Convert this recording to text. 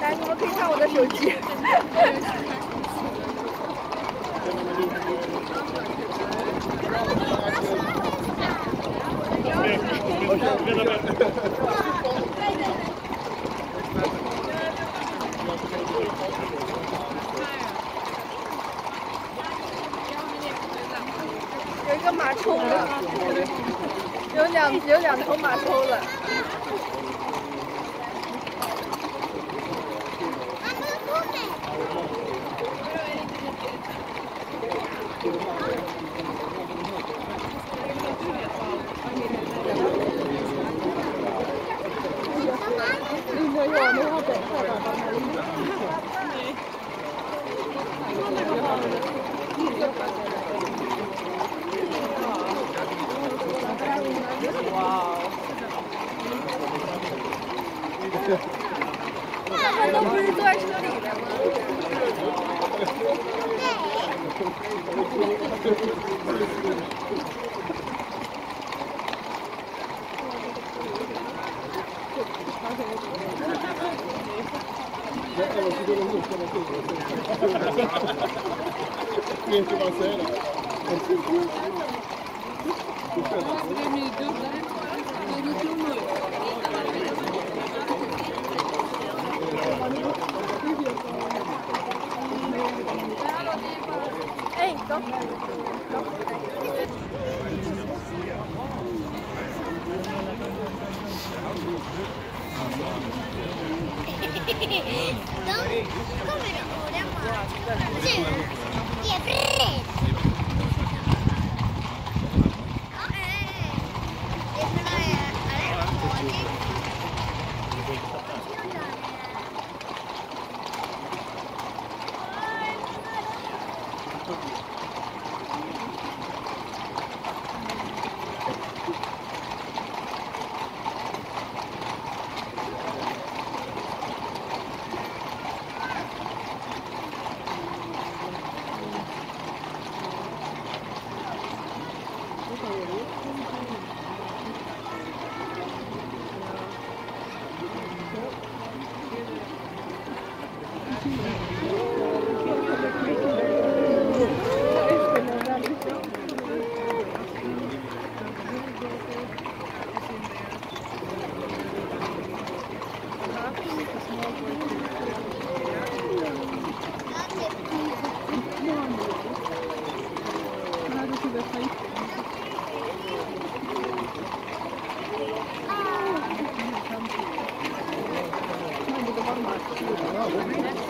来，你们可以看我的手机。有一个马抽了，有两有两头马抽了。他们都不是坐在车里的吗 Ela tirou o rosto, ela tirou. Gente, você era. É, então. Thank you. カメラ俺も。Thank you. Oh,